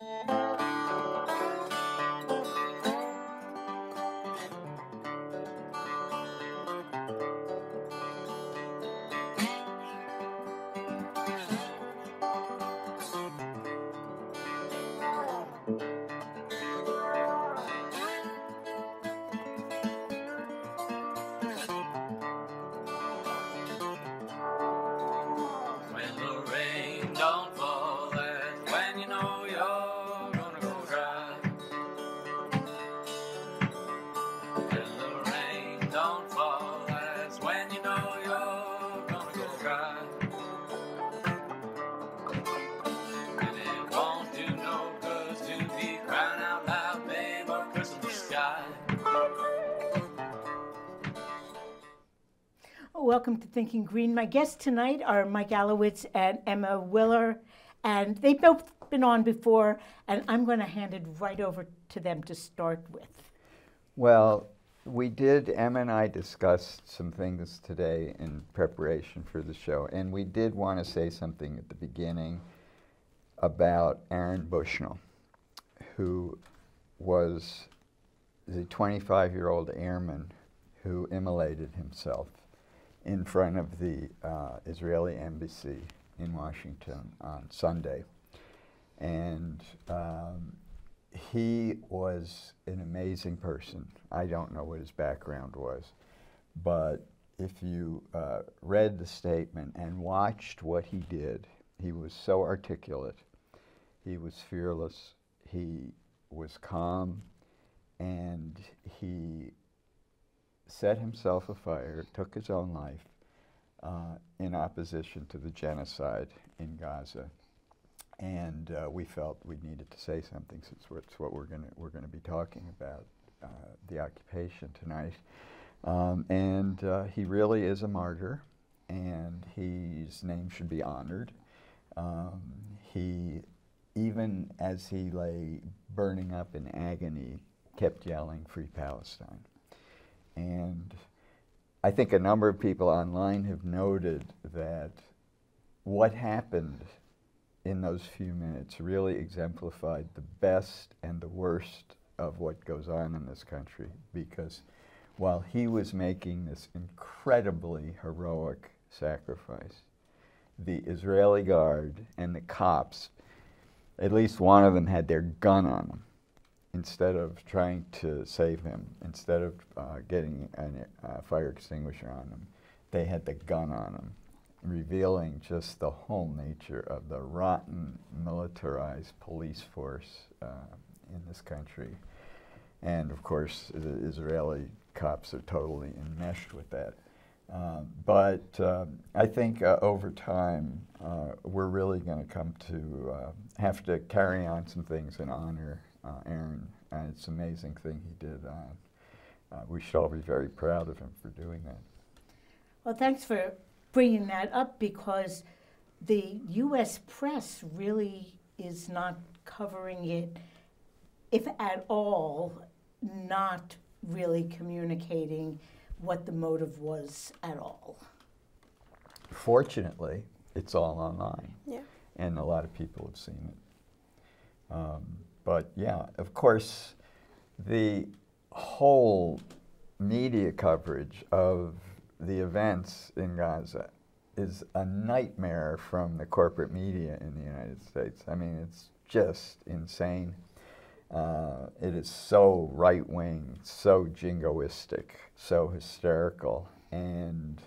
When Welcome to Thinking Green. My guests tonight are Mike Alewitz and Emma Willer, and they've both been on before, and I'm going to hand it right over to them to start with. Well, we did, Emma and I discussed some things today in preparation for the show, and we did want to say something at the beginning about Aaron Bushnell, who was the 25 year old airman who immolated himself in front of the uh, Israeli embassy in Washington on Sunday. And um, he was an amazing person. I don't know what his background was, but if you uh, read the statement and watched what he did, he was so articulate, he was fearless, he was calm, and he set himself afire, took his own life uh, in opposition to the genocide in Gaza. And uh, we felt we needed to say something since it's what we're going we're to be talking about, uh, the occupation tonight. Um, and uh, he really is a martyr, and his name should be honored. Um, he, even as he lay burning up in agony, kept yelling, Free Palestine. And I think a number of people online have noted that what happened in those few minutes really exemplified the best and the worst of what goes on in this country. Because while he was making this incredibly heroic sacrifice, the Israeli guard and the cops, at least one of them had their gun on them instead of trying to save him, instead of uh, getting a uh, fire extinguisher on him, they had the gun on him, revealing just the whole nature of the rotten, militarized police force uh, in this country. And of course, the Israeli cops are totally enmeshed with that. Um, but um, I think uh, over time, uh, we're really going to come to uh, have to carry on some things in honor uh, Aaron. And it's an amazing thing he did. Uh, uh, we should all be very proud of him for doing that. Well, thanks for bringing that up because the U.S. press really is not covering it, if at all, not really communicating what the motive was at all. Fortunately, it's all online. Yeah. And a lot of people have seen it. Um, but yeah, of course, the whole media coverage of the events in Gaza is a nightmare from the corporate media in the United States. I mean, it's just insane. Uh, it is so right wing, so jingoistic, so hysterical, and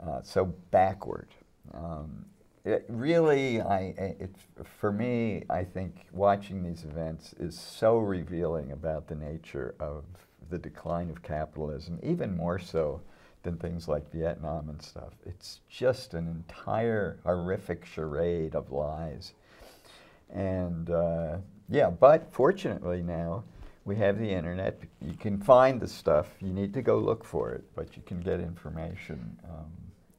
uh, so backward. Um, it really, I, it, for me, I think watching these events is so revealing about the nature of the decline of capitalism, even more so than things like Vietnam and stuff. It's just an entire horrific charade of lies. And uh, yeah, but fortunately now we have the internet. You can find the stuff. You need to go look for it, but you can get information. Um,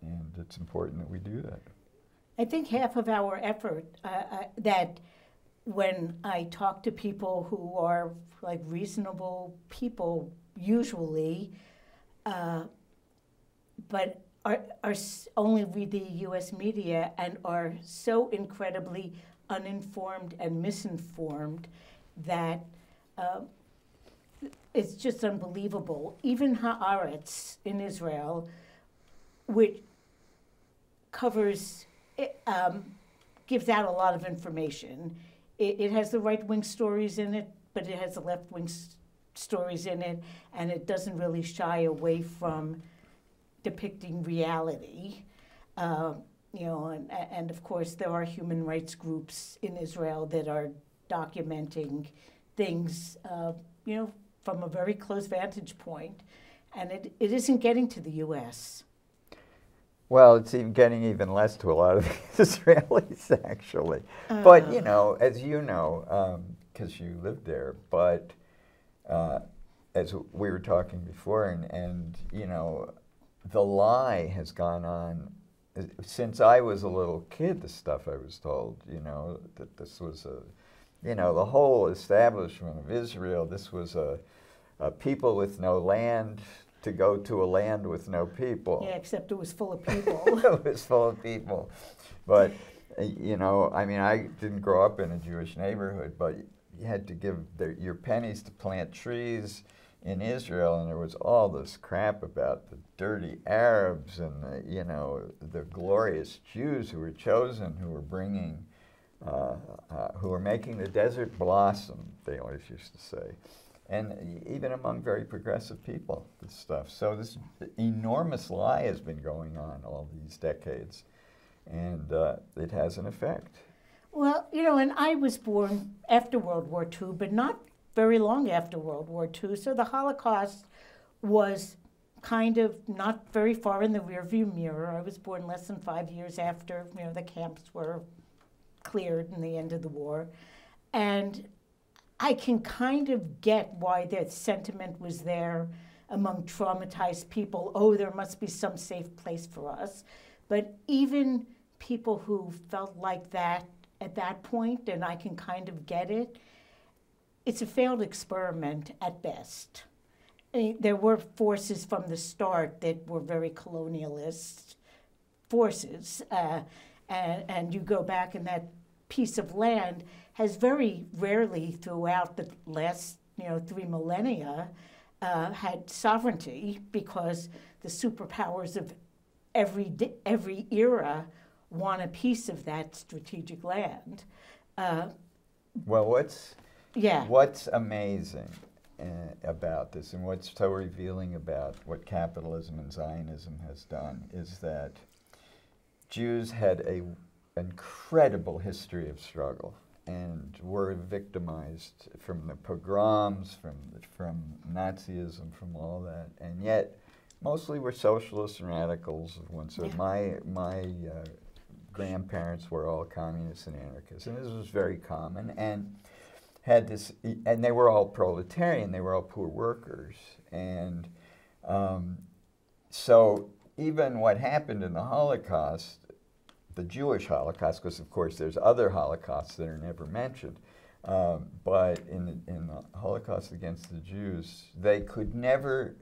and it's important that we do that. I think half of our effort uh, uh, that when I talk to people who are like reasonable people, usually, uh, but are, are only read the U.S. media and are so incredibly uninformed and misinformed that uh, it's just unbelievable. Even Haaretz in Israel, which covers, it, um, gives out a lot of information. It, it has the right wing stories in it, but it has the left wing stories in it, and it doesn't really shy away from depicting reality. Uh, you know, and, and of course, there are human rights groups in Israel that are documenting things, uh, you know, from a very close vantage point, and it, it isn't getting to the U.S. Well, it's even getting even less to a lot of the Israelis, actually. but you Uh. know, as you know, because you lived there, but uh, as we were talking before, and, and you know, the lie has gone on uh, since I was a little kid. The stuff I was told, you know, that this was a, you know, the whole establishment of Israel. This was a, a people with no land to go to a land with no people Yeah, except it was full of people. it was full of people. But, uh, you know, I mean, I didn't grow up in a Jewish neighborhood, but you had to give their, your pennies to plant trees in Israel, and there was all this crap about the dirty Arabs and, the, you know, the glorious Jews who were chosen, who were bringing, uh, uh, who were making the desert blossom, they always used to say and even among very progressive people, this stuff. So this enormous lie has been going on all these decades, and uh, it has an effect. Well, you know, and I was born after World War II, but not very long after World War II. So the Holocaust was kind of not very far in the rearview mirror. I was born less than five years after, you know, the camps were cleared in the end of the war. And I can kind of get why that sentiment was there among traumatized people. Oh, there must be some safe place for us. But even people who felt like that at that point, and I can kind of get it, it's a failed experiment at best. There were forces from the start that were very colonialist forces, uh, and, and you go back in that piece of land has very rarely throughout the last you know three millennia uh, had sovereignty because the superpowers of every every era want a piece of that strategic land. Uh, Well, what's yeah. what's amazing uh, about this, and what's so revealing about what capitalism and Zionism has done, is that Jews had a incredible history of struggle and were victimized from the pogroms, from from Nazism, from all that, and yet mostly were socialists and radicals of one sort. Yeah. My my uh, grandparents were all communists and anarchists, and this was very common. And had this, and they were all proletarian. They were all poor workers, and um, so even what happened in the Holocaust the Jewish Holocaust, because of course there's other Holocausts that are never mentioned. Um, but in the, in the Holocaust against the Jews, they could never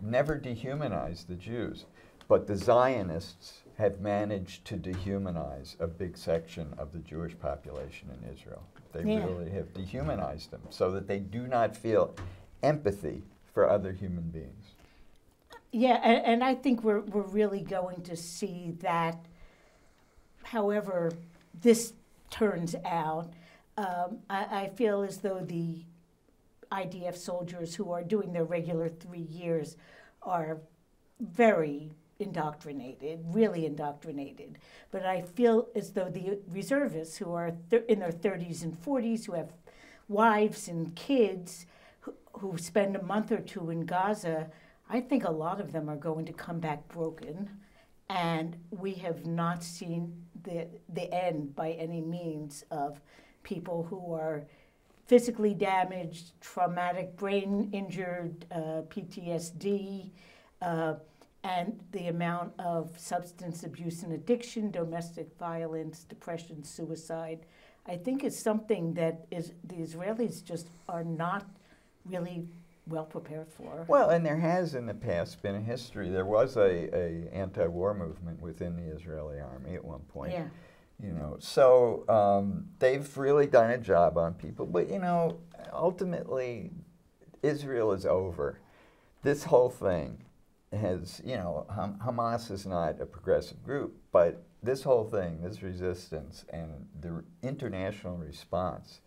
never dehumanize the Jews. But the Zionists have managed to dehumanize a big section of the Jewish population in Israel. They Yeah. really have dehumanized them so that they do not feel empathy for other human beings. Yeah, and, and I think we're, we're really going to see that, however this turns out, um, I, I feel as though the IDF soldiers who are doing their regular three years are very indoctrinated, really indoctrinated. But I feel as though the reservists who are in their 30s and 40s, who have wives and kids, who, who spend a month or two in Gaza, I think a lot of them are going to come back broken. And we have not seen the, the end by any means of people who are physically damaged, traumatic brain injured, uh, PTSD, uh, and the amount of substance abuse and addiction, domestic violence, depression, suicide. I think is something that is the Israelis just are not really well prepared for. Well, and there has in the past been a history. There was a, a anti-war movement within the Israeli army at one point. yeah, You know, so um, they've really done a job on people, but you know, ultimately, Israel is over. This whole thing has, you know, Ham- Hamas is not a progressive group, but this whole thing, this resistance and the international response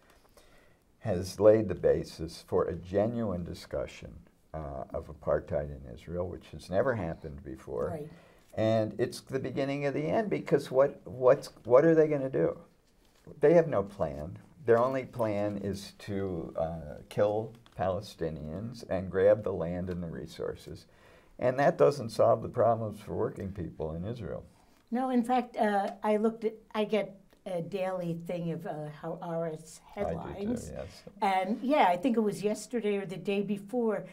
has laid the basis for a genuine discussion uh, of apartheid in Israel, which has never happened before. Right. And it's the beginning of the end because what, what's, what are they going to do? They have no plan. Their only plan is to uh, kill Palestinians and grab the land and the resources. And that doesn't solve the problems for working people in Israel. No, in fact, uh, I looked at, I get a daily thing of uh, Haaretz do too, headlines. yes. And yeah, I think it was yesterday or the day before,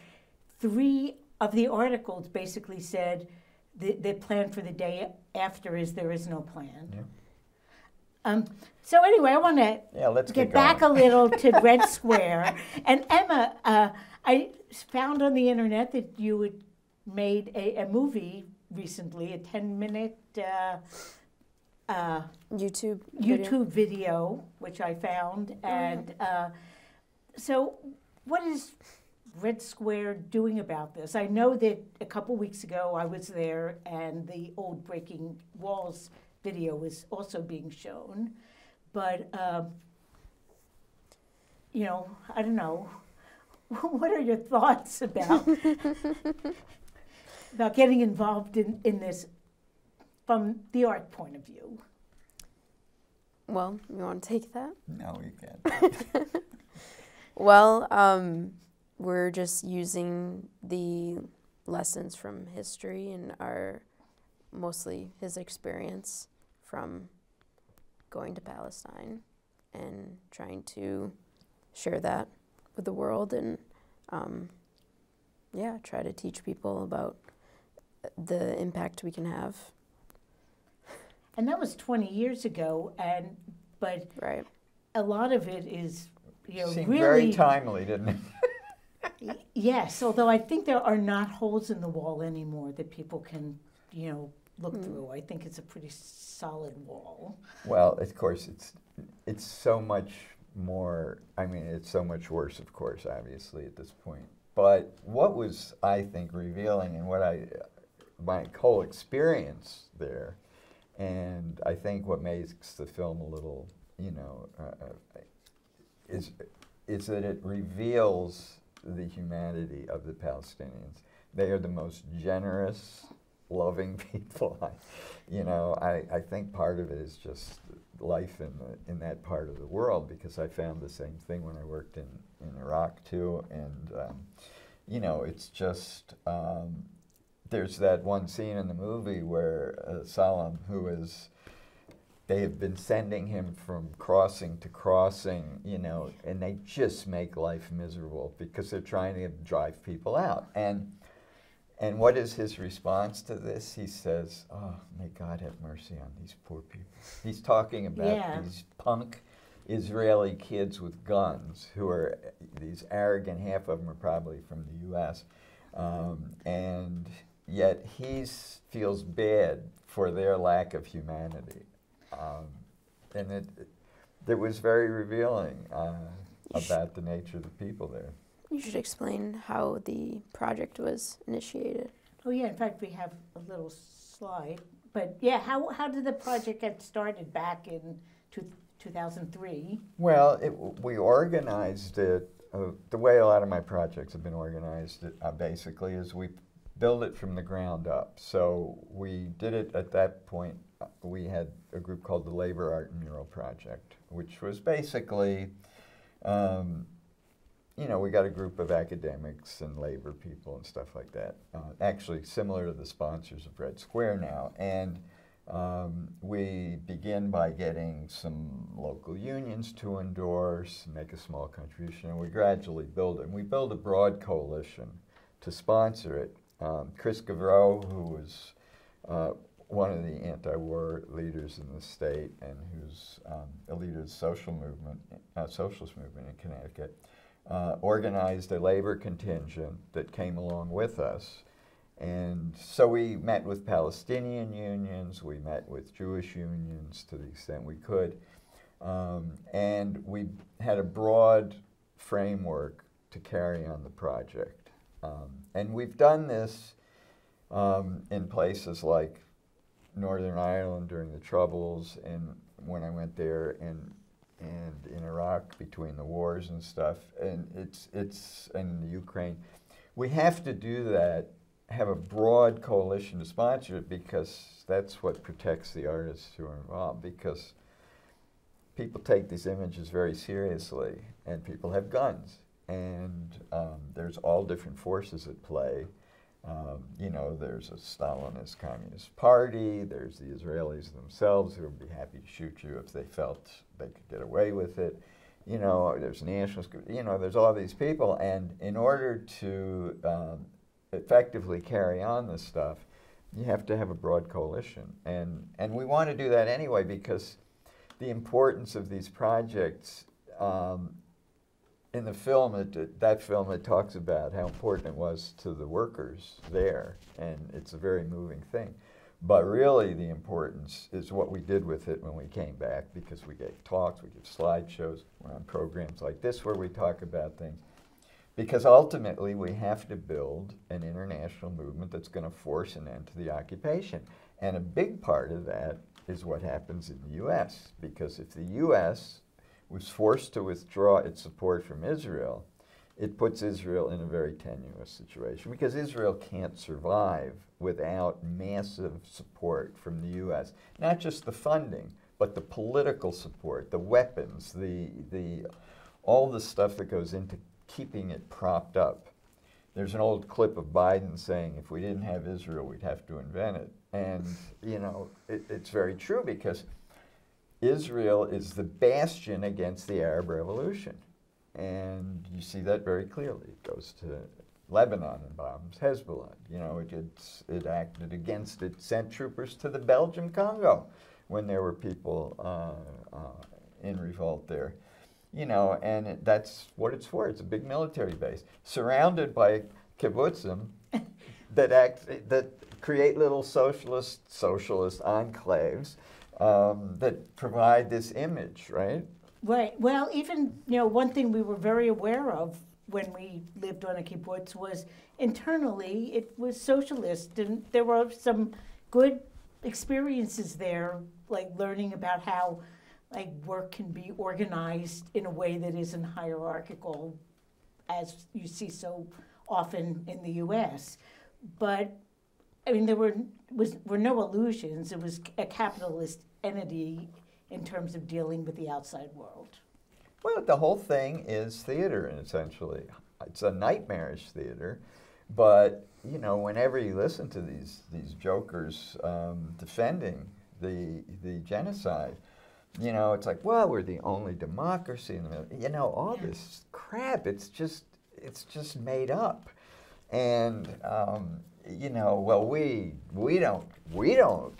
three of the articles basically said the, the plan for the day after is there is no plan. Yeah. Um, so anyway, I want to Yeah, let's get get back a little to Red Square. And Emma, uh, I found on the internet that you had made a, a movie recently, a 10 minute uh, uh, YouTube. video. YouTube video, which I found. And uh, so, what is Red Square doing about this? I know that a couple weeks ago I was there and the old Breaking Walls video was also being shown. But, um, you know, I don't know. What are your thoughts about about getting involved in, in this from the art point of view? Well, you want to take that? No, you can't. Well, um, we're just using the lessons from history and our mostly his experience from going to Palestine and trying to share that with the world and um, yeah, try to teach people about the impact we can have. And that was 20 years ago, and but Right. a lot of it is, you know, Seemed really very timely, didn't it? yes. Although I think there are not holes in the wall anymore that people can, you know, look Hmm. through. I think it's a pretty solid wall. Well, of course, it's it's so much more. I mean, it's so much worse, of course, obviously at this point. But what was I think revealing, and what I my whole experience there, and I think what makes the film a little, you know, uh, uh, is is that it reveals the humanity of the Palestinians. They are the most generous, loving people. I, you know, I, I think part of it is just life in the, in that part of the world because I found the same thing when I worked in, in Iraq too. And, um, you know, it's just, um, there's that one scene in the movie where uh, Salam, who is, they have been sending him from crossing to crossing, you know, and they just make life miserable because they're trying to drive people out. And and what is his response to this? He says, "Oh, may God have mercy on these poor people." He's talking about Yeah. these punk Israeli kids with guns who are these arrogant. Half of them are probably from the U.S. Um, and yet he feels bad for their lack of humanity, um, and it, it, it was very revealing uh, about the nature of the people there. You should explain how the project was initiated. Oh yeah. In fact, we have a little slide. But yeah, how how did the project get started back in two, 2003? Well, it, we organized it. Uh, the way a lot of my projects have been organized, uh, basically, is we build it from the ground up. So we did it at that point. We had a group called the Labor Art and Mural Project, which was basically, um, you know, we got a group of academics and labor people and stuff like that. Uh, actually, similar to the sponsors of Red Square now, and um, we begin by getting some local unions to endorse, make a small contribution, and we gradually build it. And we build a broad coalition to sponsor it. Um, Chris Gauvreau, who was uh, one of the anti-war leaders in the state and who's um, a leader of the social movement, uh, socialist movement in Connecticut, uh, organized a labor contingent that came along with us And so we met with Palestinian unions, we met with Jewish unions to the extent we could, um, and we had a broad framework to carry on the project. Um, and we've done this um, in places like Northern Ireland during the Troubles, and when I went there, and and in Iraq between the wars and stuff, and it's it's in Ukraine. We have to do that, have a broad coalition to sponsor it because that's what protects the artists who are involved. Because people take these images very seriously, and people have guns, and um, there's all different forces at play. Um, you know, there's a Stalinist Communist Party, there's the Israelis themselves who would be happy to shoot you if they felt they could get away with it. You know, there's nationalists, you know, there's all these people, and in order to um, effectively carry on this stuff, you have to have a broad coalition. And, and we want to do that anyway because the importance of these projects um, in the film, it, that film, it talks about how important it was to the workers there, and it's a very moving thing. But really, the importance is what we did with it when we came back, because we gave talks, we give slideshows, we're on programs like this where we talk about things. Because ultimately, we have to build an international movement that's going to force an end to the occupation. And a big part of that is what happens in the U.S., because if the U.S was forced to withdraw its support from Israel, it puts Israel in a very tenuous situation because Israel can't survive without massive support from the U.S. Not just the funding, but the political support, the weapons, the, the, all the stuff that goes into keeping it propped up. There's an old clip of Biden saying, if we didn't have Israel, we'd have to invent it. And, you know, it, it's very true because Israel is the bastion against the Arab Revolution. And you see that very clearly. It goes to Lebanon and bombs Hezbollah. You know, it, it acted against it, sent troopers to the Belgian Congo when there were people uh, uh, in revolt there. You know, and it, that's what it's for. It's a big military base surrounded by kibbutzim that act that create little socialist socialist enclaves um, that provide this image, right? Right. Well, even you know, one thing we were very aware of when we lived on a kibbutz was internally it was socialist, and there were some good experiences there, like learning about how like work can be organized in a way that isn't hierarchical, as you see so often in the U.S. But I mean, there were was were no illusions. It was a capitalist entity in terms of dealing with the outside world. Well, the whole thing is theater, essentially. It's a nightmarish theater, but you know, whenever you listen to these these jokers um, defending the the genocide, you know, it's like, well, we're the only democracy in the middle. You know, all yeah. this crap. It's just it's just made up, and um, you know, well, we we don't we don't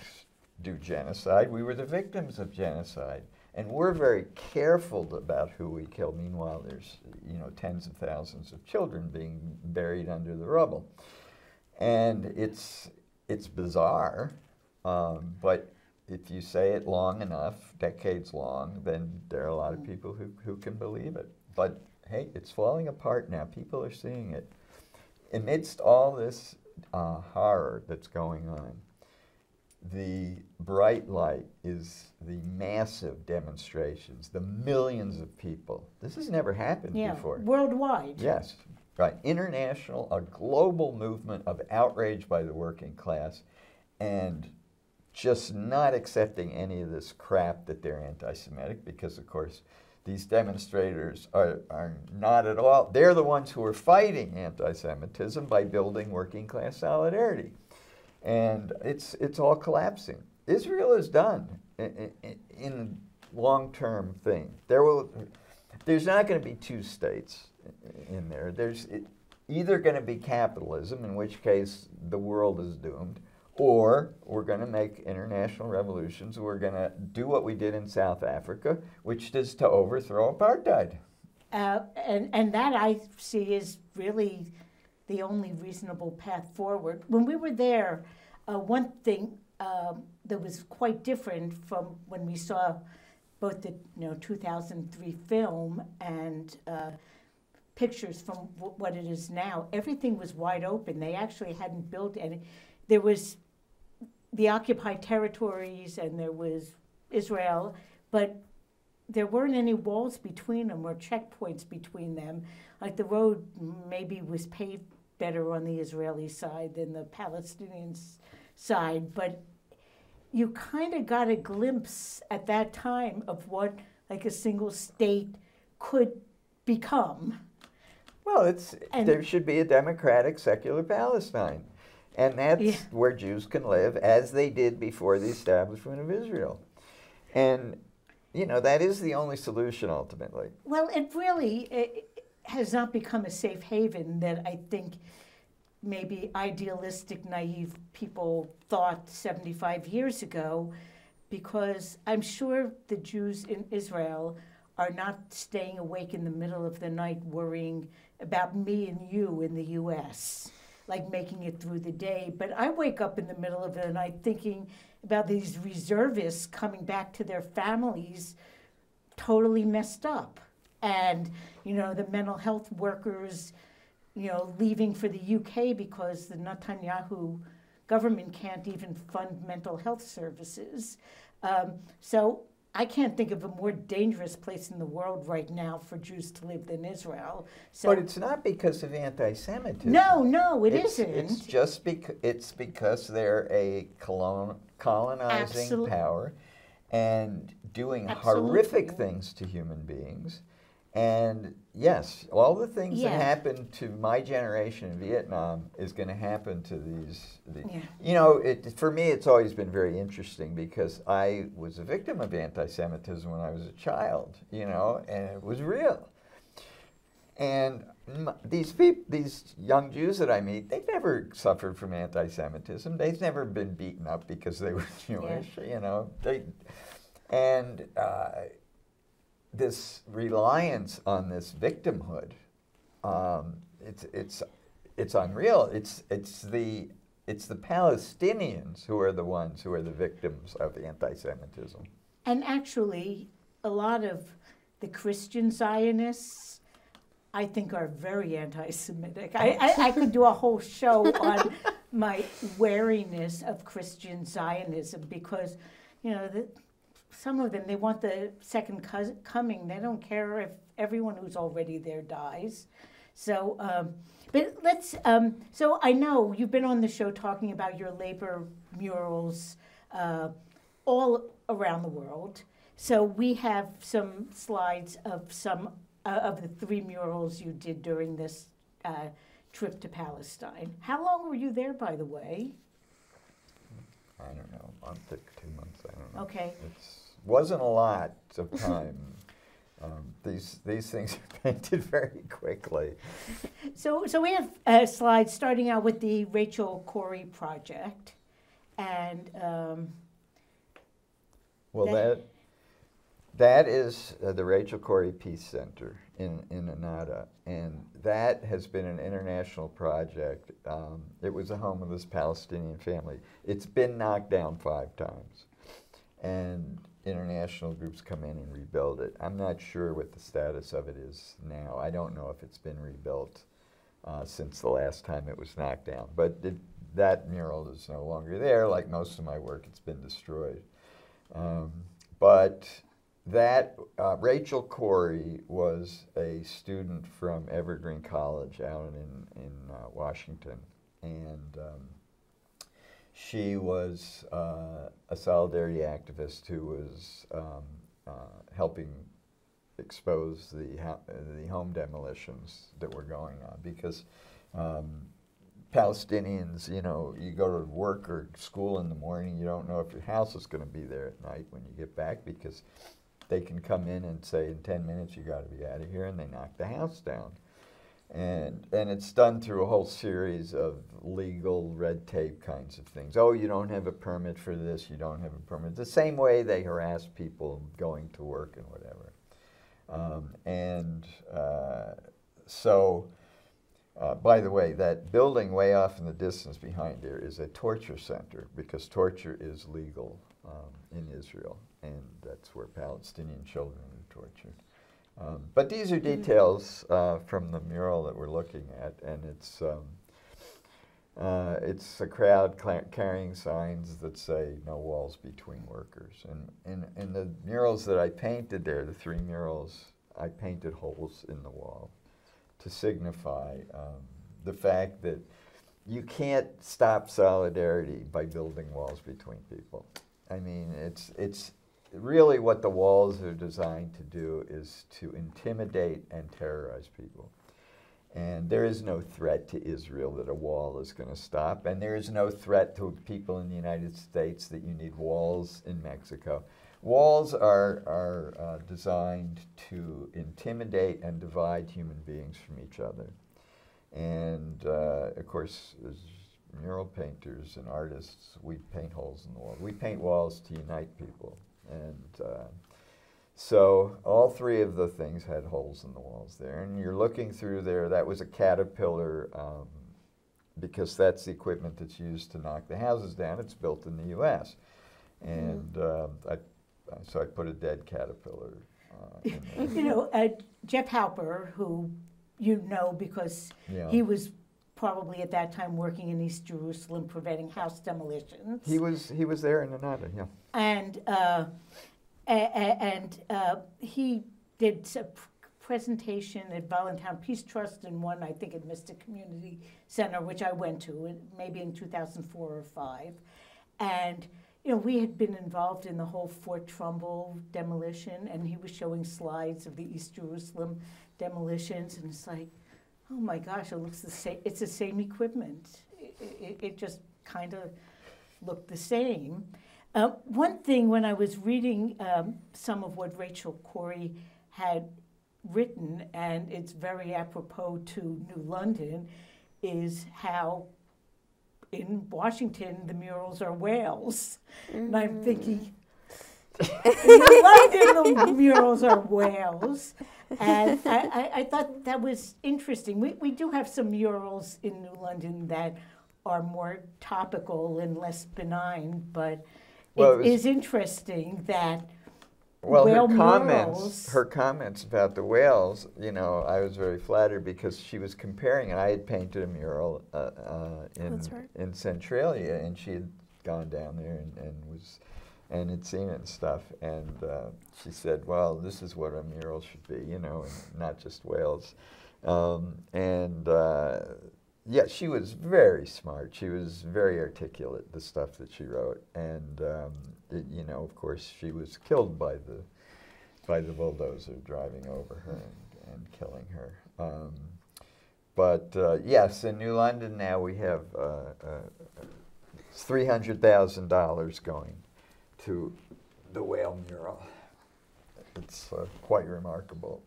do genocide. We were the victims of genocide. And we're very careful about who we kill. Meanwhile, there's you know tens of thousands of children being buried under the rubble, and it's it's bizarre. Um, but if you say it long enough, decades long, then there are a lot of people who, who can believe it. But hey, it's falling apart now. People are seeing it. Amidst all this uh, horror that's going on, the bright light is the massive demonstrations, the millions of people. This has never happened yeah, before. Worldwide. Yes, right. International, a global movement of outrage by the working class and just not accepting any of this crap that they're anti Semitic because, of course, these demonstrators are, are not at all, they're the ones who are fighting anti Semitism by building working class solidarity and it's it's all collapsing. Israel is done in, in, in long-term thing. There will, there's not going to be two states in there. There's either going to be capitalism, in which case the world is doomed, or we're going to make international revolutions. We're going to do what we did in South Africa, which is to overthrow apartheid. Uh, and and that I see is really the only reasonable path forward. When we were there, uh, one thing um, that was quite different from when we saw both the you know 2003 film and uh, pictures from w- what it is now. Everything was wide open. They actually hadn't built any. There was the occupied territories and there was Israel, but there weren't any walls between them or checkpoints between them. Like the road maybe was paved better on the Israeli side than the Palestinian side, but you kind of got a glimpse at that time of what like a single state could become. Well, it's And- there should be a democratic, secular Palestine, and that's Yeah. where Jews can live as they did before the establishment of Israel, and you know that is the only solution ultimately. Well, it really it has not become a safe haven that I think maybe idealistic, naive people thought 75 years ago, because I'm sure the Jews in Israel are not staying awake in the middle of the night worrying about me and you in the U.S., like making it through the day. But I wake up in the middle of the night thinking about these reservists coming back to their families totally messed up. And, you know, the mental health workers, you know, leaving for the UK because the Netanyahu government can't even fund mental health services. Um, so I can't think of a more dangerous place in the world right now for Jews to live than Israel. So but it's not because of anti-Semitism. no, no, it it's, not It's just because it's because they're a colon- colonizing power and doing Absolutely. horrific things to human beings. And yes, all the things Yeah. that happened to my generation in Vietnam is going to happen to these. The, Yeah. You know, it, for me, it's always been very interesting because I was a victim of anti-Semitism when I was a child. You know, and it was real. And these people, these young Jews that I meet, they've never suffered from anti-Semitism. They've never been beaten up because they were Jewish. You know, they, and uh, this reliance on this victimhood, um, it's it's it's unreal. It's it's the it's the Palestinians who are the ones who are the victims of anti-Semitism. And actually, a lot of the Christian Zionists, I think, are very anti-Semitic. I, I, I could do a whole show on my wariness of Christian Zionism because, you know, the, some of them they want the second coming. They don't care if everyone who's already there dies. So, um, but let's. Um, so I know you've been on the show talking about your labor murals. Uh, all around the world. So we have some slides of some uh, of the three murals you did during this uh, trip to Palestine. How long were you there, by the way? I don't know, month to two months. I don't know. Okay. It wasn't a lot of time. um, these these things are painted very quickly. So, so we have uh, slides starting out with the Rachel Corrie project, and um, Well, That- that is uh, the Rachel Corrie Peace Center in in Anata, and that has been an international project. Um, it was the home of this Palestinian family. It's been knocked down five times, and international groups come in and rebuild it. I'm not sure what the status of it is now. I don't know if it's been rebuilt uh, since the last time it was knocked down. But it, that mural is no longer there. Like most of my work, it's been destroyed. Um, but that uh, Rachel Corrie was a student from Evergreen College out in in uh, Washington, and um, she was uh, a solidarity activist who was um, uh, helping expose the the home demolitions that were going on because. Um, Palestinians, you know, you go to work or school in the morning, you don't know if your house is going to be there at night when you get back because they can come in and say in 10 minutes you got to be out of here and they knock the house down. And, and it's done through a whole series of legal red tape kinds of things. Oh, you don't have a permit for this, you don't have a permit. The same way they harass people going to work and whatever. Um, and uh, so Uh, by the way, that building way off in the distance behind there is a torture center because torture is legal um, in Israel, and that's where Palestinian children are tortured. Um, but these are details uh, from the mural that we're looking at, and it's um, uh, it's a crowd carrying signs that say "No walls between workers." And in, in the murals that I painted there, the three murals, I painted holes in the wall to signify um, the fact that you can't stop solidarity by building walls between people. I mean, it's it's really what the walls are designed to do is to intimidate and terrorize people. And there is no threat to Israel that a wall is going to stop. And there is no threat to people in the United States that you need walls in Mexico. Walls are, are uh, designed to intimidate and divide human beings from each other. And uh, of course, as mural painters and artists, we paint holes in the wall. We paint walls to unite people. And uh, so all three of the things had holes in the walls there. And you're looking through there, that was a caterpillar um, because that's the equipment that's used to knock the houses down. It's built in the US. And uh, I, so I put a dead caterpillar uh. You know, uh, Jeff Halper, who you know because Yeah. he was probably at that time working in East Jerusalem preventing house demolitions. He was, he was there in Anata, yeah. And uh, and uh, he did a presentation at Voluntown Peace Trust and one I think at Mystic Community Center, which I went to, maybe in 2004 or five, and. You know, we had been involved in the whole Fort Trumbull demolition, and he was showing slides of the East Jerusalem demolitions, and it's like, oh my gosh, it looks the same. It's the same equipment. It, it, it just kind of looked the same. Uh, one thing, when I was reading um, some of what Rachel Corrie had written, and it's very apropos to New London, is how in Washington the murals are whales. And I'm thinking, in London the murals are whales. And I, I, I thought that was interesting. We, we do have some murals in New London that are more topical and less benign, but Well, it it was- is interesting that Well, whale her comments, murals- her comments about the whales, you know, I was very flattered because she was comparing it. I had painted a mural uh, uh, in right. in Centralia, and she had gone down there and, and was and had seen it and stuff. And uh, she said, "Well, this is what a mural should be, you know, and not just whales." Um, and uh, yeah, she was very smart. She was very articulate. The stuff that she wrote, and um, it, you know, of course, she was killed by the by the bulldozer driving over her and, and killing her. Um, but uh, yes, in New London now we have uh, uh, three hundred thousand dollars going to the whale mural. It's uh, quite remarkable.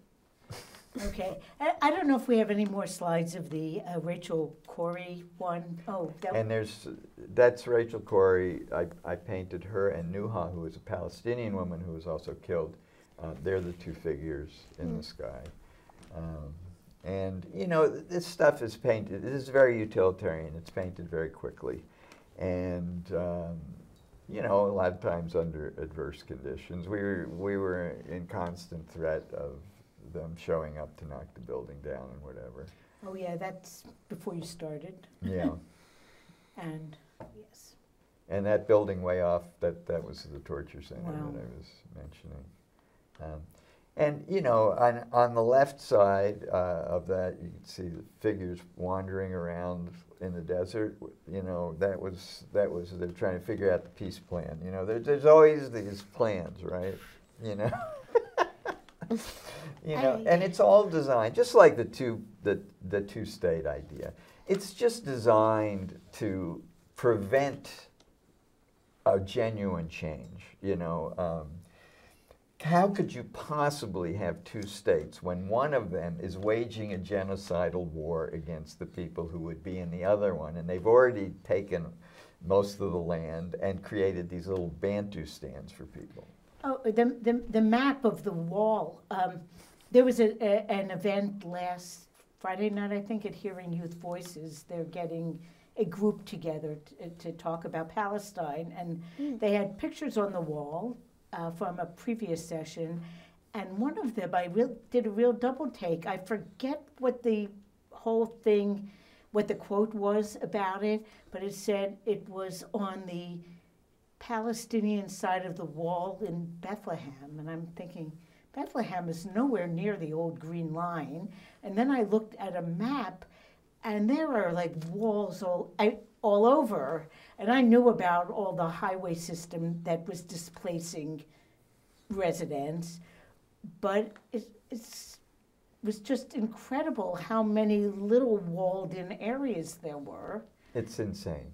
Okay, I, I don't know if we have any more slides of the uh, Rachel Corrie one. Oh, that, And there's, that's Rachel Corrie. I, I painted her and Nuha, who is a Palestinian woman who was also killed. Uh, they're the two figures in the sky. Um, and, you know, th- this stuff is painted, this is very utilitarian. It's painted very quickly. And, um, you know, a lot of times under adverse conditions. We were, we were in constant threat of them showing up to knock the building down and whatever. oh yeah, that's before you started. Yeah. And yes, And that building way off, that, that was the torture center Wow. that I was mentioning. Um, and, you know, on, on the left side uh, of that, you can see the figures wandering around in the desert. You know, that was, that was, they're trying to figure out the peace plan. You know, there, there's always these plans, right? You know? you know, and it's all designed, just like the two, the, the two-state idea. It's just designed to prevent a genuine change. You know, um, how could you possibly have two states when one of them is waging a genocidal war against the people who would be in the other one, and they've already taken most of the land and created these little Bantustans for people. Oh the the, the map of the wall. Um, there was a, a, an event last Friday night, I think, at Hearing Youth Voices, they're getting a group together to, to talk about Palestine. And they had pictures on the wall uh, from a previous session. And one of them, I real, did a real double take. I forget what the whole thing, what the quote was about it, but it said it was on the Palestinian side of the wall in Bethlehem. And I'm thinking, Bethlehem is nowhere near the old Green Line. And then I looked at a map, and there are like walls all, all over. And I knew about all the highway system that was displacing residents, but it it's, was just incredible how many little walled in areas there were. It's insane.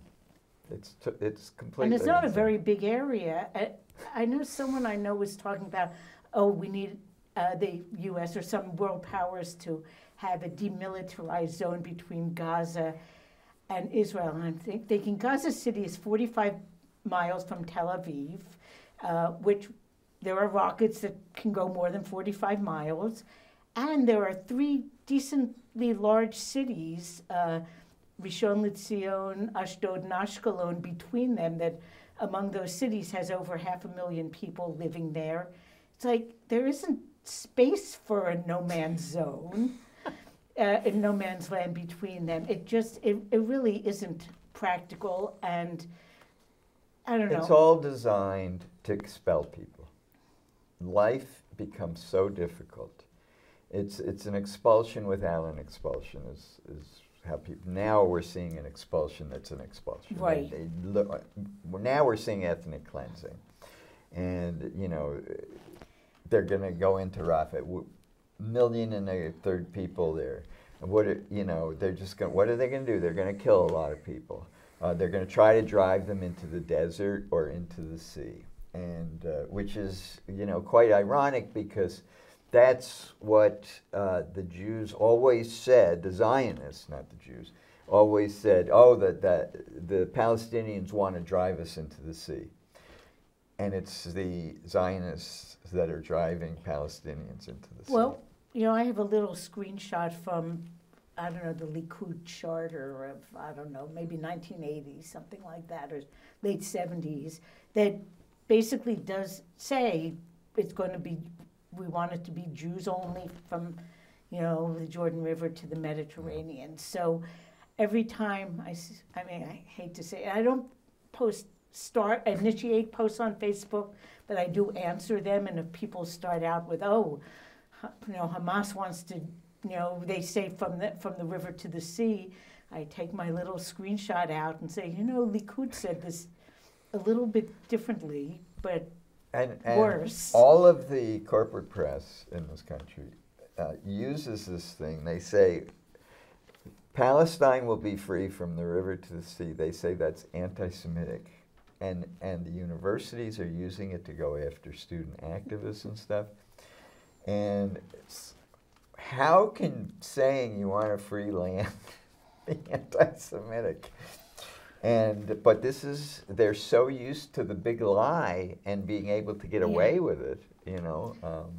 It's, t- it's completely And it's not a very big area. I, I know someone I know was talking about, oh, we need uh, the U.S. or some world powers to have a demilitarized zone between Gaza and Israel. And I'm think, thinking Gaza City is 45 miles from Tel Aviv, uh, which there are rockets that can go more than 45 miles. And there are three decently large cities, uh, Rishon LeZion, Ashdod, and Ashkelon, between them, that among those cities has over half a million people living there. It's like there isn't space for a no man's zone, uh, a no man's land between them. It just, it, it really isn't practical, and I don't know. It's all designed to expel people. Life becomes so difficult. It's it's an expulsion without an expulsion is is how people now we're seeing an expulsion that's an expulsion. Right. they look- now we're seeing ethnic cleansing, and you know they're going to go into Rafah. Million and a third people there. And what are, you know they're just going. What are they going to do? They're going to kill a lot of people. Uh, they're going to try to drive them into the desert or into the sea, and uh, which is you know quite ironic because that's what uh, the Jews always said. The Zionists, not the Jews, always said, "Oh, that that the Palestinians want to drive us into the sea," and it's the Zionists that are driving Palestinians into the sea. Well, you know, I have a little screenshot from, I don't know, the Likud charter of, I don't know, maybe 1980s, something like that, or late 70s, that basically does say it's going to be, we want it to be Jews only from, you know, the Jordan River to the Mediterranean. So every time I, I mean, I hate to say it, I don't post, start, initiate posts on Facebook, but I do answer them. And if people start out with, oh, you know, Hamas wants to, you know, they say from the from the river to the sea. I take my little screenshot out and say, you know, Likud said this a little bit differently, but and, and worse. all of the corporate press in this country uh, uses this thing. They say Palestine will be free from the river to the sea. They say that's anti-Semitic, and and the universities are using it to go after student activists and stuff. And how can saying you want a free land be anti-Semitic? And but this is they're so used to the big lie and being able to get Yeah. away with it, you know. Um,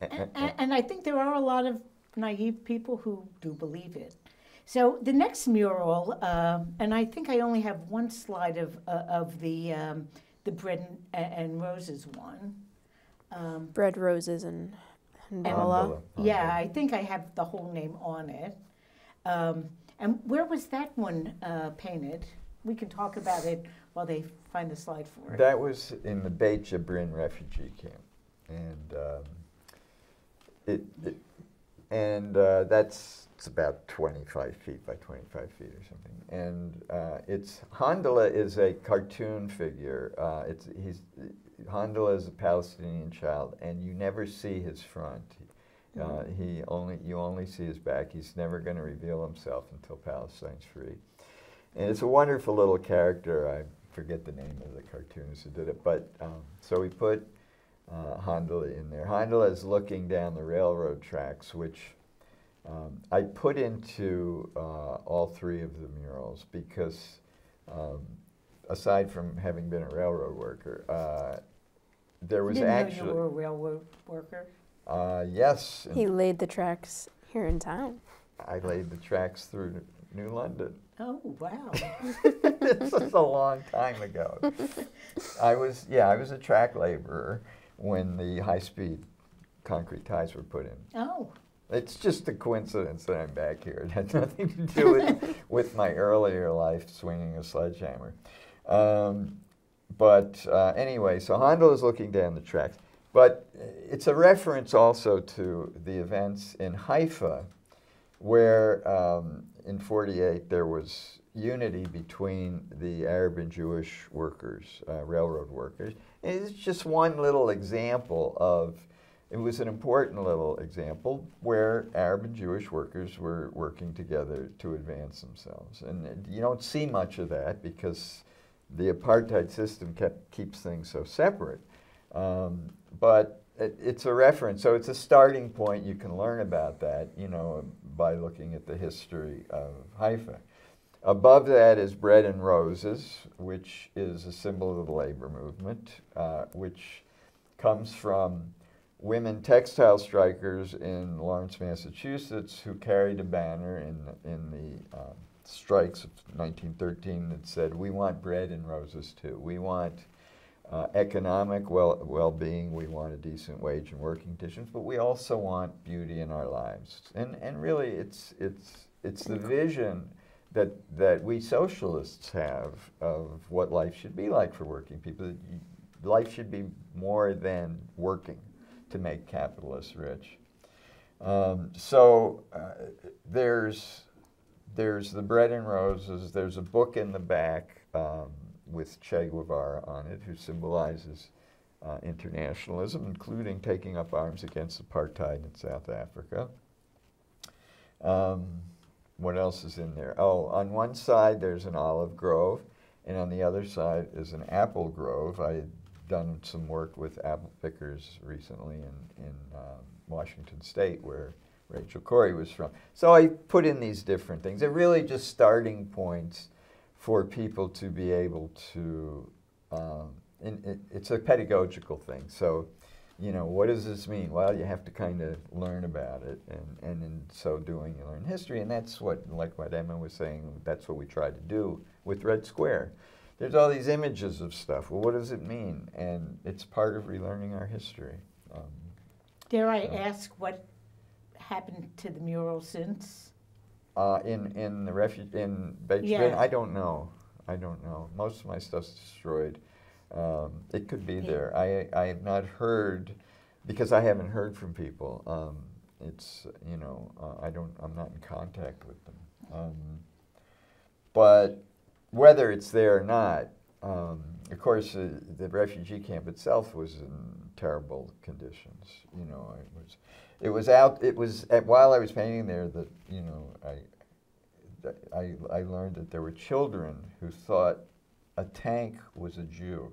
a- a- and, and I think there are a lot of naive people who do believe it. So the next mural, um, and I think I only have one slide of uh, of the um, the bread and, and roses one. Um, Bread, roses, and Handala, Yeah, I think I have the whole name on it. Um, and where was that one uh, painted? We can talk about it while they find the slide for it. That was in the Beit Jabrin refugee camp, and um, it, it and uh, that's it's about 25 feet by 25 feet or something. And uh, it's Handala is a cartoon figure. Uh, it's he's Handala is a Palestinian child, and you never see his front. Uh, he only you only see his back. He's never going to reveal himself until Palestine's free. And it's a wonderful little character. I forget the name of the cartoonist who did it, but um, so we put uh, Handala in there. Handala is looking down the railroad tracks, which um, I put into uh, all three of the murals because, um, aside from having been a railroad worker, uh, there was Didn't know actually you were a railroad worker. uh, yes, he laid the tracks here in town. I laid the tracks through New London. Oh, wow. this is a long time ago. I was, yeah, I was a track laborer when the high-speed concrete ties were put in. Oh, It's just a coincidence that I'm back here. It had nothing to do with, with my earlier life swinging a sledgehammer. Um, but uh, anyway, so Handala is looking down the tracks. But it's a reference also to the events in Haifa, where um, in 48 there was unity between the Arab and Jewish workers, uh, railroad workers. And it's just one little example of, it was an important little example where Arab and Jewish workers were working together to advance themselves. And you don't see much of that because the apartheid system kept, keeps things so separate. Um, but it, it's a reference, so it's a starting point. You can learn about that, you know, by looking at the history of Haifa. Above that is Bread and Roses, which is a symbol of the labor movement, uh, which comes from women textile strikers in Lawrence, Massachusetts, who carried a banner in, in the um, strikes of 1913 that said, We want bread and roses too. We want uh, economic well well being. We want a decent wage and working conditions, but we also want beauty in our lives. And and really, it's it's it's the vision that that we socialists have of what life should be like for working people. Life should be more than working to make capitalists rich. Um, so uh, there's there's the bread and roses. There's a book in the back um, with Che Guevara on it, who symbolizes uh, internationalism, including taking up arms against apartheid in South Africa. Um, what else is in there? Oh, on one side there's an olive grove, and on the other side is an apple grove. I had done some work with apple pickers recently in, in um, Washington State, where Rachel Corrie was from. So I put in these different things. They're really just starting points for people to be able to. Um, and it, it's a pedagogical thing. So, you know, what does this mean? Well, you have to kind of learn about it, and, and in so doing, you learn history, and that's what, like what Emma was saying, that's what we try to do with Red Square. There's all these images of stuff. Well, what does it mean? And it's part of relearning our history. Um, dare I So- ask what happened to the mural since? Uh, in in the refuge in Beijing, Yeah. I don't know. I don't know. Most of my stuff's destroyed. Um, it could be there. I I have not heard because I haven't heard from people. Um, it's you know uh, I don't I'm not in contact with them. Um, but whether it's there or not, um, of course, uh, the refugee camp itself was in terrible conditions. You know, it was, it was out. It was at, while I was painting there that you know I, I, I learned that there were children who thought a tank was a Jew.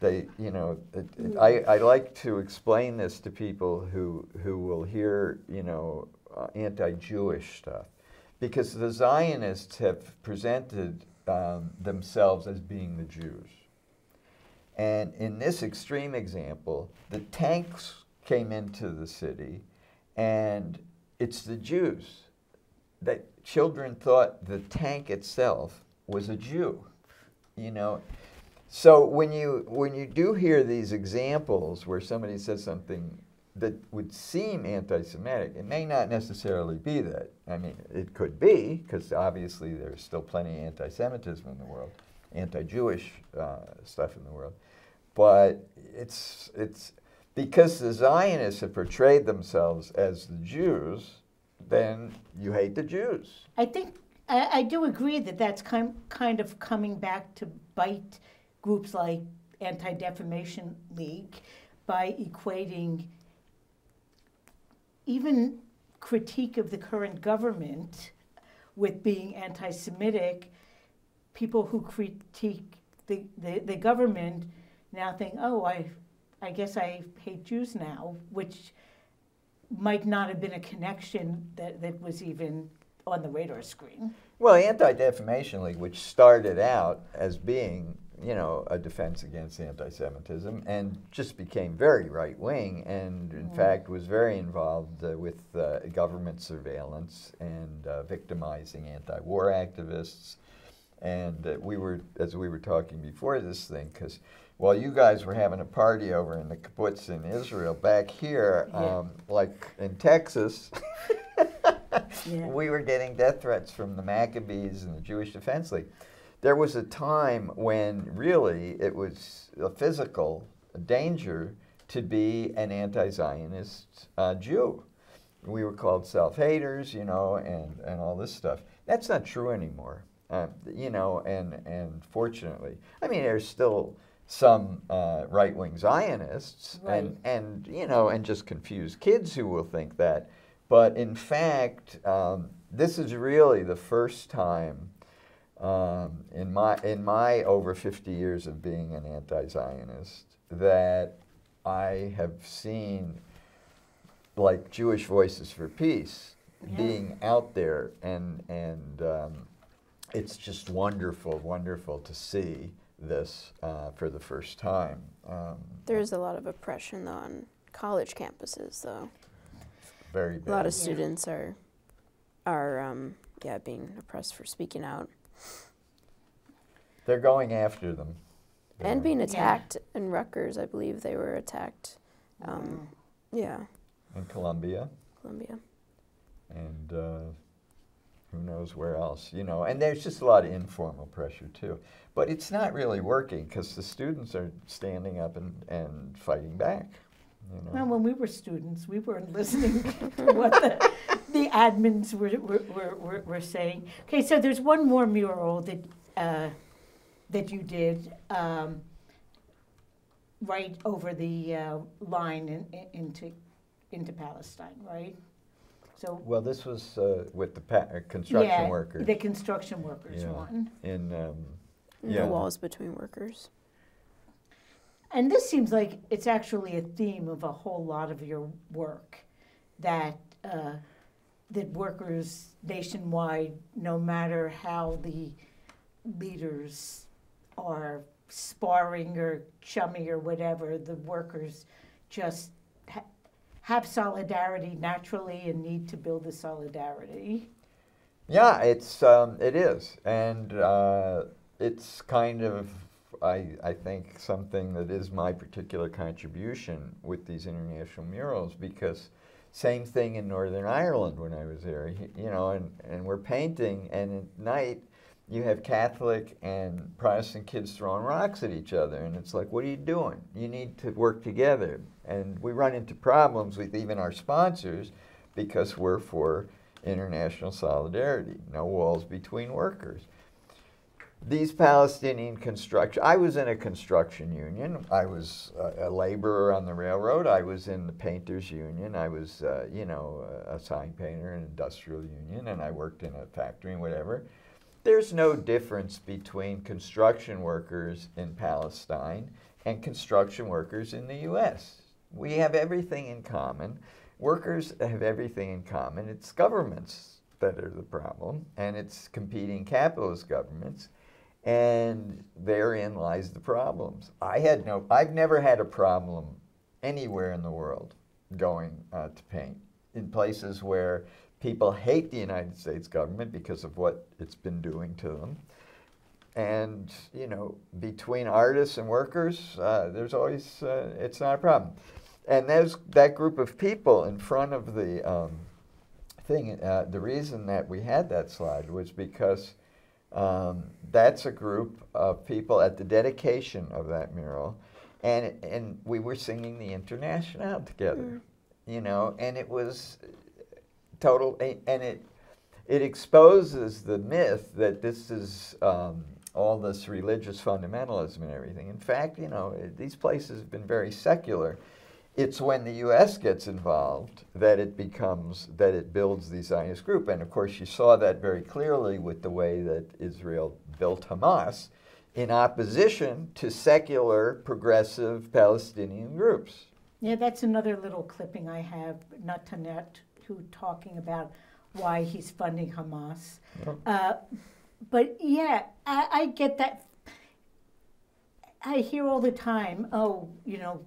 They, you know, it, it- I, I like to explain this to people who who will hear, you know, uh, anti-Jewish stuff, because the Zionists have presented um, themselves as being the Jews. And in this extreme example, the tanks came into the city, and it's the Jews. That children thought the tank itself was a Jew, you know. So when you when you do hear these examples where somebody says something that would seem anti-Semitic, it may not necessarily be that. I mean, it could be because obviously there's still plenty of anti-Semitism in the world, anti-Jewish uh, stuff in the world, but it's it's because the Zionists have portrayed themselves as the Jews, then you hate the Jews. I think I, I do agree that that's kind kind of coming back to bite groups like Anti Defamation League by equating even critique of the current government with being anti Semitic. People who critique the, the, the government now think, oh, I, I guess I hate Jews now, which might not have been a connection that, that was even on the radar screen. Well, Anti Defamation League, which started out as being you know, a defense against anti-Semitism, and just became very right-wing, and in fact was very involved uh, with uh, government surveillance and uh, victimizing anti-war activists. And uh, we were, as we were talking before this thing, because while you guys were having a party over in the kibbutz in Israel, back here, Yeah. um, like in Texas, Yeah. we were getting death threats from the Maccabees and the Jewish Defense League. There was a time when really it was a physical danger to be an anti-Zionist uh, Jew. We were called self-haters, you know, and, and all this stuff. That's not true anymore, uh, you know, and, and fortunately. I mean, there's still some uh, right-wing Zionists and, and, you know, and just confused kids who will think that. But in fact, um, this is really the first time um, in my in my over 50 years of being an anti-Zionist that I have seen like Jewish Voices for Peace Yeah. being out there, and and um, it's just wonderful, wonderful to see this uh, for the first time. Um, There's a lot of oppression though on college campuses, though. very A lot bad. of students are are um, yeah being oppressed for speaking out They're going after them. and They're- being Yeah. attacked in Rutgers. I believe they were attacked. Um, yeah, in Columbia. Columbia. and uh, who knows where else, you know. And there's just a lot of informal pressure too. But it's not really working because the students are standing up and, and fighting back. You know. Well, when we were students, we weren't listening to what the, the admins were, were, were, were, saying. Okay, so there's one more mural that, uh, that you did um, right over the uh, line in, in, into, into Palestine, right? So, well, this was uh, with the pa- uh, construction yeah, workers the construction workers Yeah. one. in. Um, And Yeah. The walls between workers. And this seems like it's actually a theme of a whole lot of your work, that uh, that workers nationwide, no matter how the leaders are sparring or chummy or whatever, the workers just ha- have solidarity naturally and need to build the solidarity. Yeah, it's um, it is, and uh, it's kind of I I think something that is my particular contribution with these international murals because same thing in Northern Ireland when I was there, you know, and and we're painting, and at night you have Catholic and Protestant kids throwing rocks at each other, and it's like, what are you doing? You need to work together, and we run into problems with even our sponsors because we're for international solidarity, no walls between workers. These Palestinian construction, I was in a construction union. I was a, a laborer on the railroad. I was in the painters union. I was, uh, you know, a, a sign painter in an industrial union, and I worked in a factory and whatever. There's no difference between construction workers in Palestine and construction workers in the U.S. We have everything in common. Workers have everything in common. It's governments that are the problem, and it's competing capitalist governments, and therein lies the problems. I had no, I've never had a problem anywhere in the world going uh, to paint in places where people hate the United States government because of what it's been doing to them. And you know, between artists and workers, uh, there's always uh, it's not a problem. And there's that group of people in front of the um, thing. Uh, the reason that we had that slide was because um, that's a group of people at the dedication of that mural, and and we were singing the Internationale together, you know, and it was total, and it it exposes the myth that this is um, all this religious fundamentalism and everything. In fact, you know, these places have been very secular. It's when the U.S. gets involved that it becomes that it builds the Zionist group, and of course, you saw that very clearly with the way that Israel built Hamas in opposition to secular, progressive Palestinian groups. Yeah, that's another little clipping I have, not Tanet, who talking about why he's funding Hamas. Yep. Uh, but yeah, I, I get that. I hear all the time, oh, you know,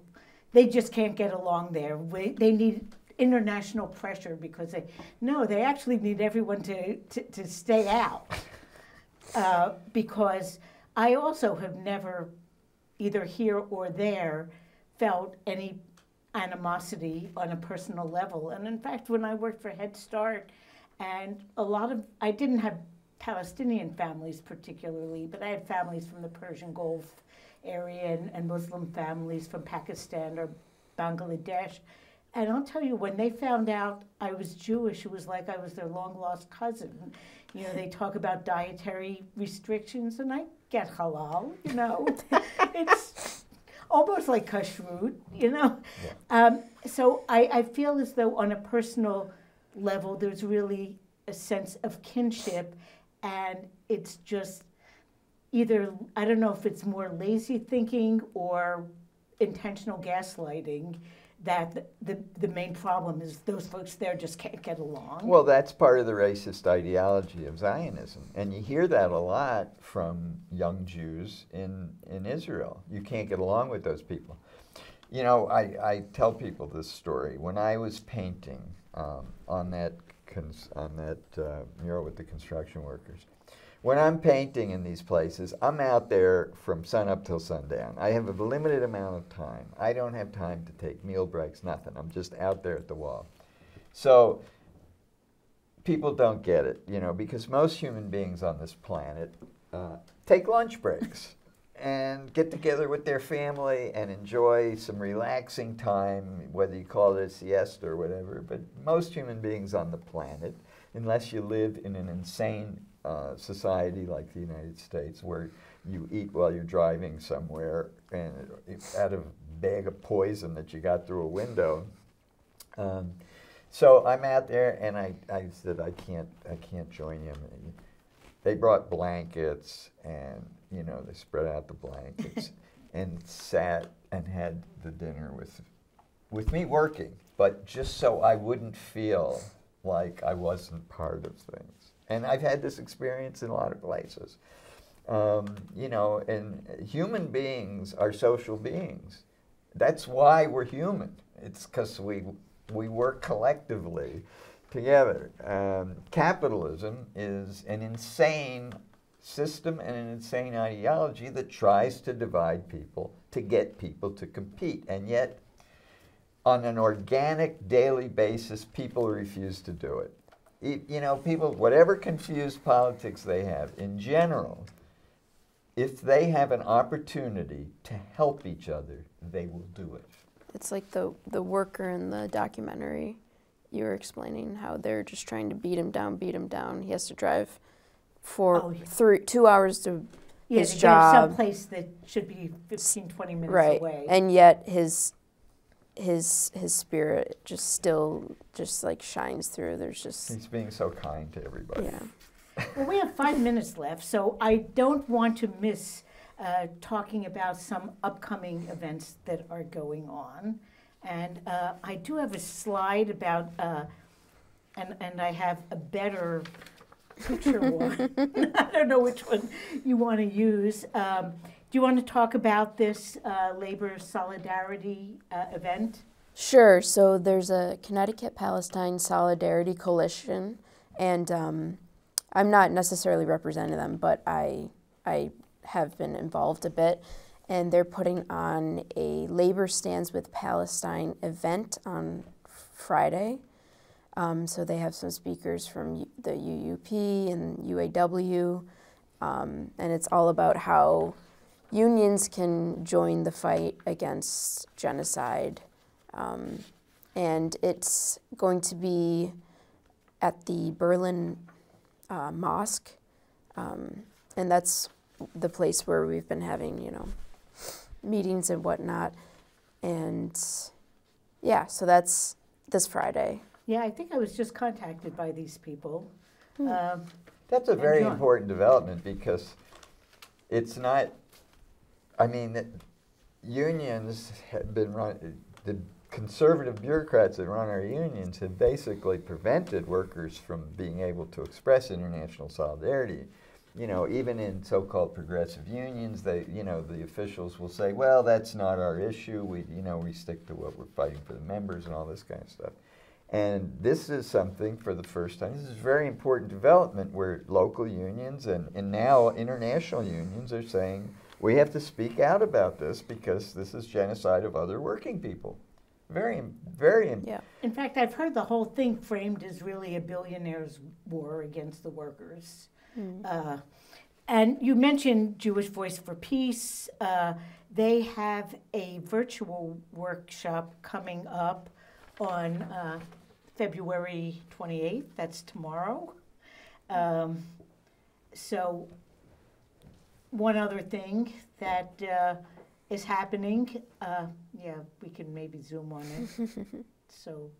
they just can't get along there. We, they need international pressure because they, no, they actually need everyone to, to, to stay out. Uh, because I also have never, either here or there, felt any animosity on a personal level. And in fact, when I worked for Head Start, and a lot of, I didn't have Palestinian families particularly, but I had families from the Persian Gulf area and, and Muslim families from Pakistan or Bangladesh. And I'll tell you, when they found out I was Jewish, it was like I was their long lost cousin. You know, they talk about dietary restrictions, and I get halal, you know. it's almost like kashrut, you know. Um, so I, I feel as though, on a personal level, there's really a sense of kinship, and it's just either, I don't know if it's more lazy thinking or intentional gaslighting that the, the, main problem is those folks there just can't get along. Well, that's part of the racist ideology of Zionism. And you hear that a lot from young Jews in, in Israel. You can't get along with those people. You know, I, I tell people this story. When I was painting um, on that, on that uh, mural with the construction workers, when I'm painting in these places, I'm out there from sun up till sundown. I have a limited amount of time. I don't have time to take meal breaks, nothing. I'm just out there at the wall. So people don't get it, you know, because most human beings on this planet uh, take lunch breaks and get together with their family and enjoy some relaxing time, whether you call it a siesta or whatever. But most human beings on the planet, unless you live in an insane uh, society like the United States, where you eat while you're driving somewhere and out of a bag of poison that you got through a window. Um, so I'm out there, and I, I said I can't I can't join him. And they brought blankets, and you know they spread out the blankets, and sat and had the dinner with with me working, but just so I wouldn't feel like I wasn't part of things and I've had this experience in a lot of places. Um, you know, and human beings are social beings. That's why we're human. It's because we we work collectively together. Um, capitalism is an insane system and an insane ideology that tries to divide people to get people to compete, and yet on an organic daily basis, people refuse to do it you know, people, whatever confused politics they have, in general, if they have an opportunity to help each other, they will do it. It's like the the worker in the documentary. You were explaining how they're just trying to beat him down, beat him down. He has to drive for Oh, yeah. three, two hours to yeah, his to job. get someplace that should be 15, 20 minutes right, away. and yet his his his spirit just still just like shines through. There's just He's being so kind to everybody. yeah. Well, we have five minutes left, so I don't want to miss uh, talking about some upcoming events that are going on. And uh, I do have a slide about, uh, and, and I have a better picture one. I don't know which one you want to use. Um, do you want to talk about this uh, labor solidarity uh, event? Sure. So there's a Connecticut Palestine Solidarity Coalition, and um, I'm not necessarily representing them, but I I have been involved a bit, and they're putting on a Labor Stands with Palestine event on Friday. Um, so they have some speakers from U- the UUP and UAW, um, and it's all about how unions can join the fight against genocide. Um, and it's going to be at the Berlin uh, Mosque, um, and that's the place where we've been having, you know, meetings and whatnot. And yeah, so that's this Friday. Yeah, I think I was just contacted by these people. Um, That's a very John. important development because it's not, I mean, unions have been run, the conservative bureaucrats that run our unions have basically prevented workers from being able to express international solidarity you know, even in so-called progressive unions, they, you know, the officials will say, well, that's not our issue. We, you know, we stick to what we're fighting for the members and all this kind of stuff. And this is something for the first time. This is a very important development where local unions and, and now international unions are saying we have to speak out about this because this is genocide of other working people. Very, very. im- Yeah. In fact, I've heard the whole thing framed as really a billionaire's war against the workers. Uh, and you mentioned Jewish Voice for Peace. Uh, they have a virtual workshop coming up on uh, February 28th. That's tomorrow. Um, so, one other thing that uh, is happening, uh, yeah, we can maybe zoom on it. so,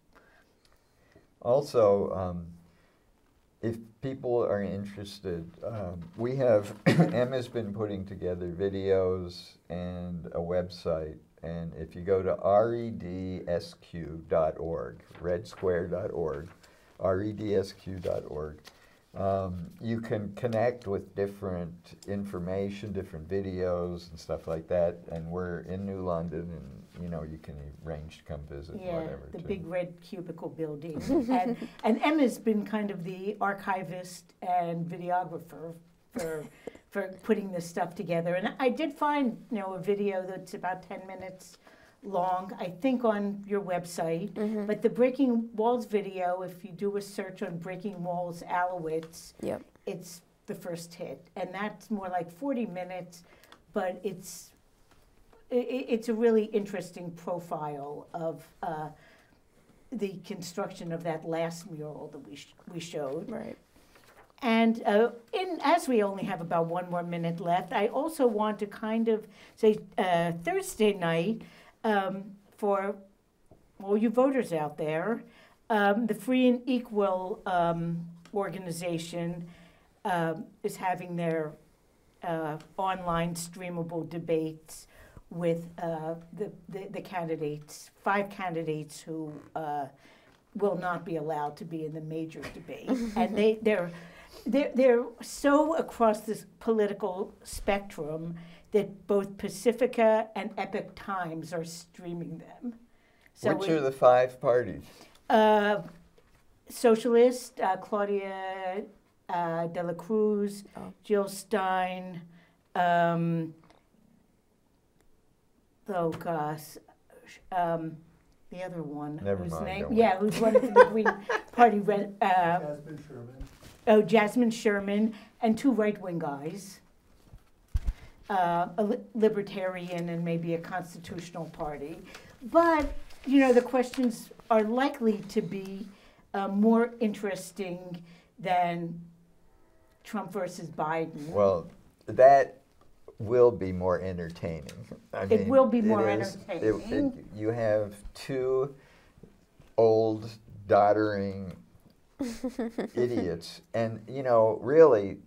Also, um, if people are interested, um, we have, Emma's been putting together videos and a website. And if you go to redsq.org, redsquare.org, redsq.org, um, you can connect with different information, different videos and stuff like that. And we're in New London, and you know you can arrange to come visit. yeah, whatever. the too. big red cubicle building. and, and Emma's been kind of the archivist and videographer for, for putting this stuff together. And I did find, you know, a video that's about 10 minutes long, I think on your website. But the Breaking Walls video, if you do a search on Breaking Walls Alewitz, Yep. it's the first hit, and that's more like 40 minutes, but it's i- i- it's a really interesting profile of uh, the construction of that last mural that we sh- we showed. Right. And uh, in, as we only have about one more minute left, I also want to kind of say uh, Thursday night um, for all you voters out there, um, the Free and Equal um, organization um, is having their uh, online streamable debates with uh, the, the, the candidates, five candidates who uh, will not be allowed to be in the major debate. and they, they're, they're, they're so across this political spectrum that both Pacifica and Epoch Times are streaming them. So Which it- are the five parties? uh, socialist, uh, Claudia uh, De La Cruz, Oh. Jill Stein, um, oh gosh, um, the other one. Never whose mind, name? don't Yeah, who's running for the Green Party. Red, uh, Jasmine Sherman. oh, Jasmine Sherman, and two right wing guys. Uh, a libertarian and maybe a constitutional party. But, you know, the questions are likely to be uh, more interesting than Trump versus Biden. Well, that will be more entertaining. I It mean, will be more is- it- entertaining. it- you have two old, doddering idiots, and you know, really,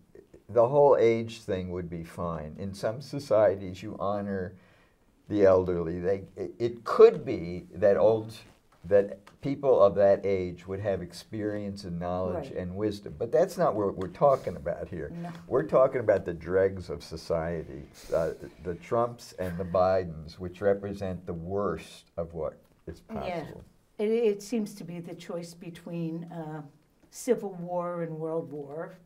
the whole age thing would be fine. In some societies, you honor the elderly. They, it, it could be that old, that people of that age would have experience and knowledge Right. and wisdom. But that's not what we're talking about here. No. We're talking about the dregs of society, uh, the Trumps and the Bidens, which represent the worst of what is Yeah. possible. It, it seems to be the choice between uh, Civil War and World War.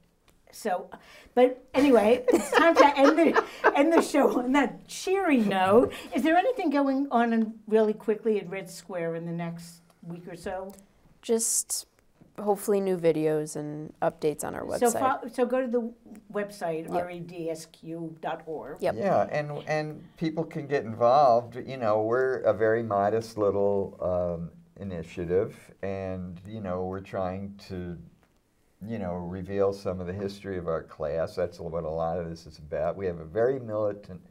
So, but anyway, it's time to end the end the show on that cheery note. Is there anything going on in, really quickly at Red Square in the next week or so? Just hopefully new videos and updates on our So, website. fo- so go to the website Yep. redsq.org. Yep. Yeah, and and people can get involved. You know, we're a very modest little um, initiative, and you know, we're trying to, you know, reveal some of the history of our class. That's what a lot of this is about. We have a very militant.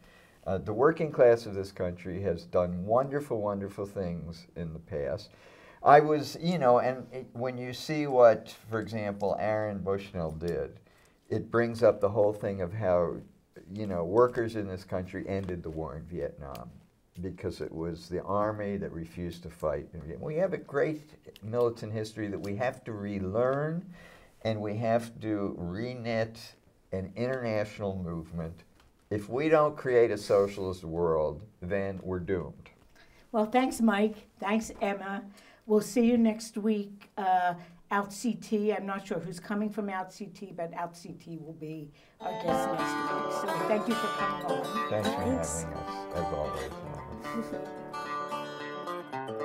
Uh, the working class of this country has done wonderful, wonderful things in the past. I was, you know, and it, when you see what, for example, Aaron Bushnell did, it brings up the whole thing of how, you know, workers in this country ended the war in Vietnam because it was the army that refused to fight. We have a great militant history that we have to relearn and we have to reknit an international movement. If we don't create a socialist world, then we're doomed. Well, thanks, Mike. Thanks, Emma. We'll see you next week. Uh, Out CT. I'm not sure who's coming from Out CT, but Out CT will be our guest next week. So thank you for coming on. Thanks for Thanks. having us, as always. Melanie.